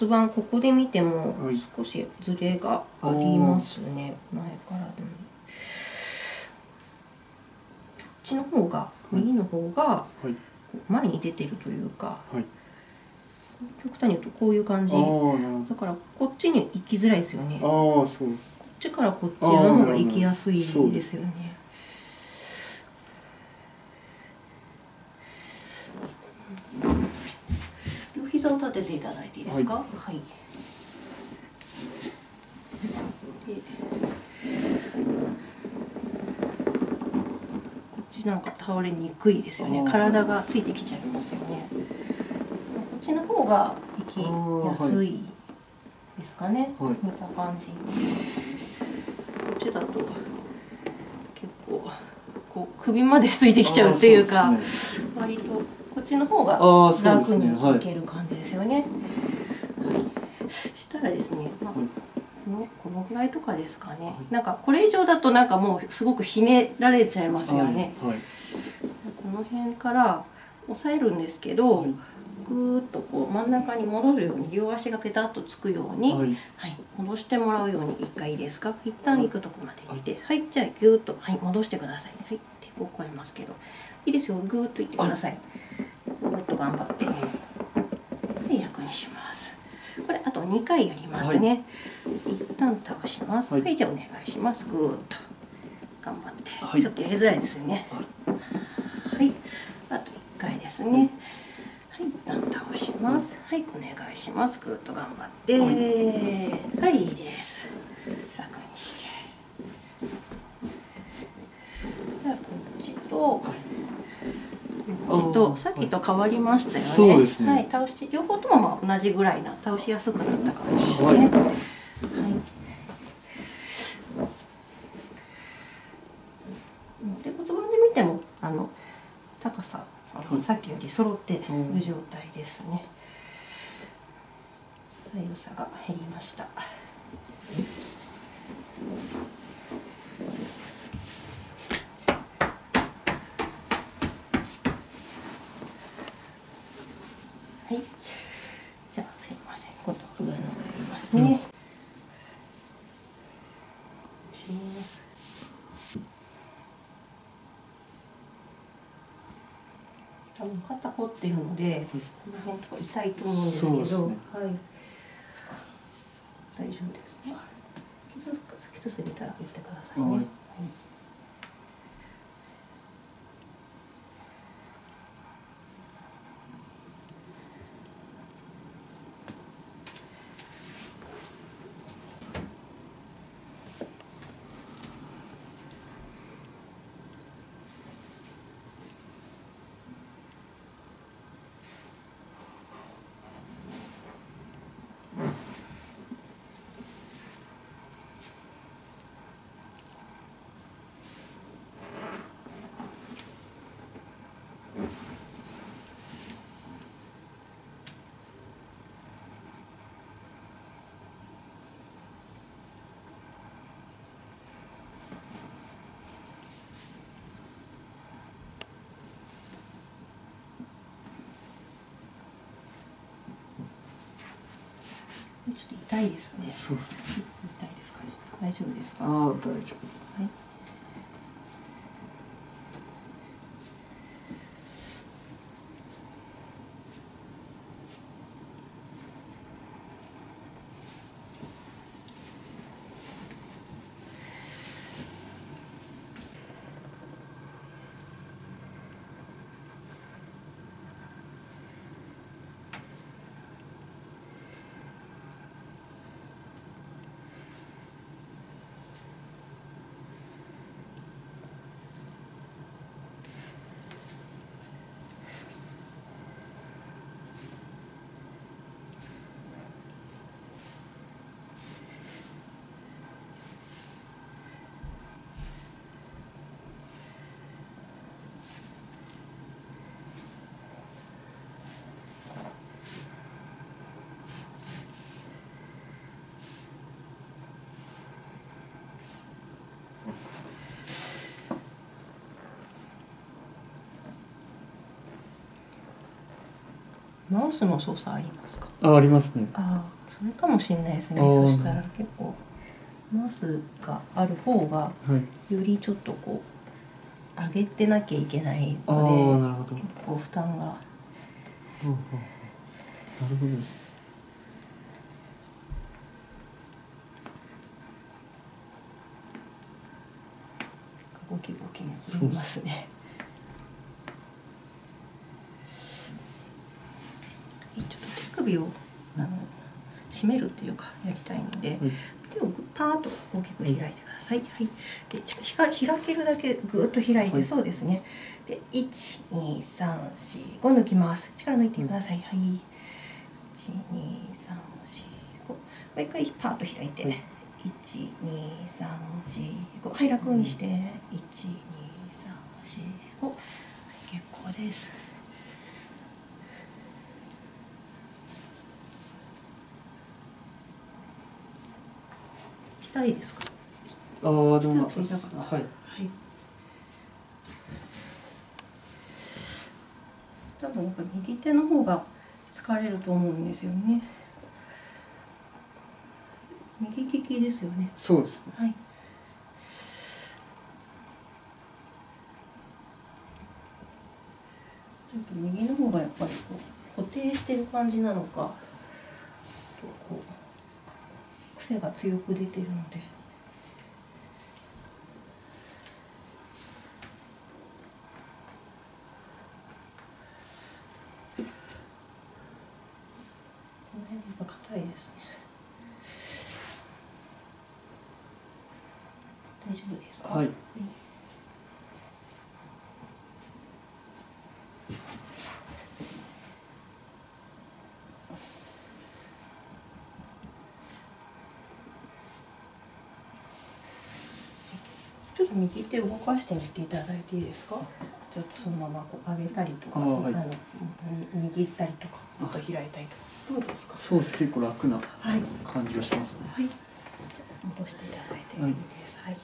骨盤ここで見ても少しずれがありますね、前からでも。こっちの方が、右の方がはい。前に出てるというか、はい。極端に言うとこういう感じ。だからこっちに行きづらいですよね。こっちからこっちの方が行きやすいですよね両膝を立てていただいていいですか？はい、でこっちなんか倒れにくいですよね。体がついてきちゃいますよね。こっちの方が行きやすいですかね、はい。見た感じ。こっちだと結構こう首までついてきちゃうっていうかうね。割とこっちの方が楽ね。にい。ける感じですよね。はいしたらですね、まあ、このこのぐらいとかですかね。なんかこれ以上だとなんかもうすごくひねられちゃいますよね。はいこの辺から押さえるんですけど、はい。ぐーっとこう真ん中に戻るように両足がペタッとつくように、はい。はい、戻してもらうように一回いいですか？一旦行くとこまで行ってはい、じゃあギューッと、はい、戻してください。はい。抵抗超えますけど。いいですよ。グーッと行ってください。ぐーっと頑張って。で楽にしますこれあと2回やりますね、一旦倒します。は、はいいじゃあお願いします。ぐーっと頑張って、はい。ちょっとやりづらいですね。はい。あと1回ですね、はい、一旦倒します。はい、お願いします。ぐーっと頑張って。はい、いいです。楽にして。ではこっちと。こっちあと、ーさっきと変わりましたよね。そうですねはい、倒し、両方ともまあ同じぐらいな、倒しやすくなった感じですね。はいはい。うんで、骨盤で見ても、あの。高さ、あのはいさっきより揃ってる状態ですね。左右差が減りました。はい。じゃあ、すいません。今度上の方やりますね。多分肩凝ってるので、この辺とか痛いと思うんですけど、ねはい。大丈夫ですか。傷傷ついたら言ってくださいね。はいちょっと痛いですね。そうですね痛いですかね。大丈夫ですか？ああ大丈夫ですはい。マウスの操作ありますか？あありますね。ああ、それかもしれないですね。そしたら結構マウスがある方がはい。よりちょっとこう上げてなきゃいけないので結構負担が。なるほどです。ねゴキゴキもいますね。はいちょっと手首をあの締めるっていうかやりたいので、はい手をぐパーッと大きく開いてください。はい。で、か開けるだけぐーっと開いて、はいそうですね。で、一二三四五抜きます。力抜いてください。はい。一二三四五。もう一回パーッと開いて。はい一二三四五。はい、楽にして。一二三四五。はい、結構です。痛いですか？ああでもはいはい。多分やっぱ右手の方が疲れると思うんですよね。右利きですよね。そうですねはい。ちょっと右の方がやっぱりこう固定してる感じなのか、こう癖が強く出てるので。硬いですね。大丈夫ですか？はいちょっと右手を動かしてみていただいていいですか？ちょっとそのままこう上げたりとか、あーはいのうん握ったりとか、もっと開いたりとか、どうですか？そうです結構楽なはい感じがしますねはい。戻していただいていいです。はい。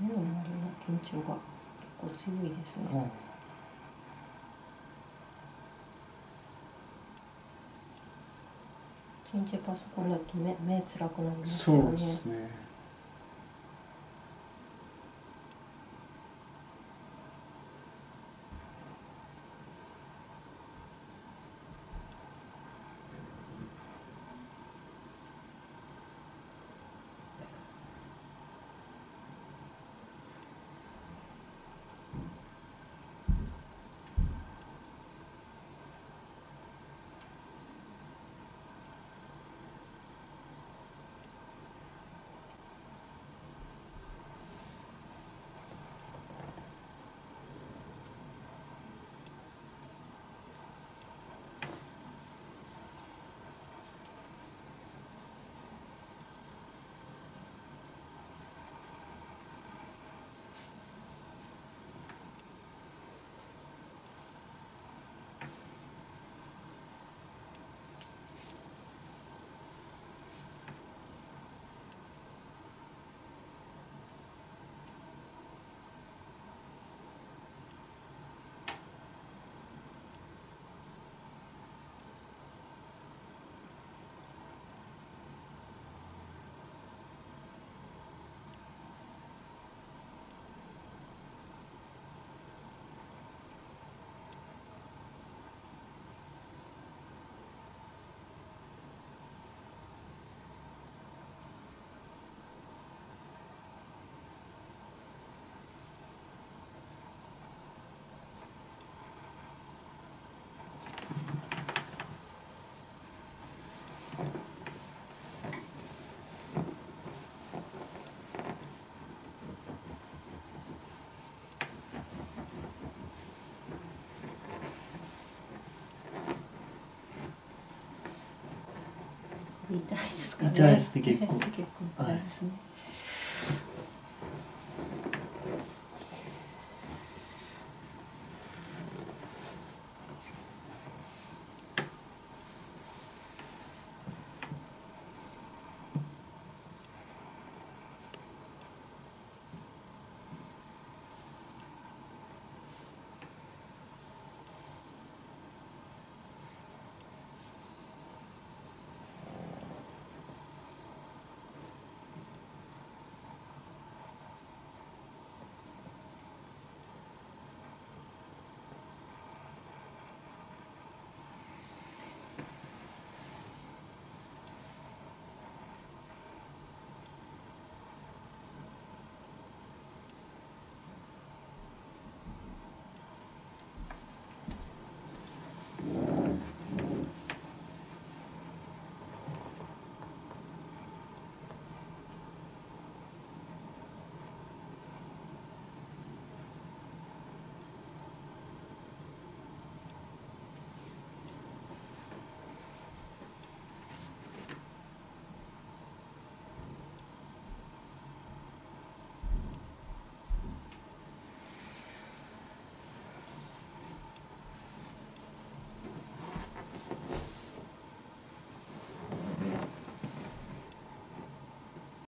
目の周りの緊張が結構強いですね。一日パソコンだと目目辛くなりますよね。そうですね痛いですかね。痛いですね結構。結構痛いですね、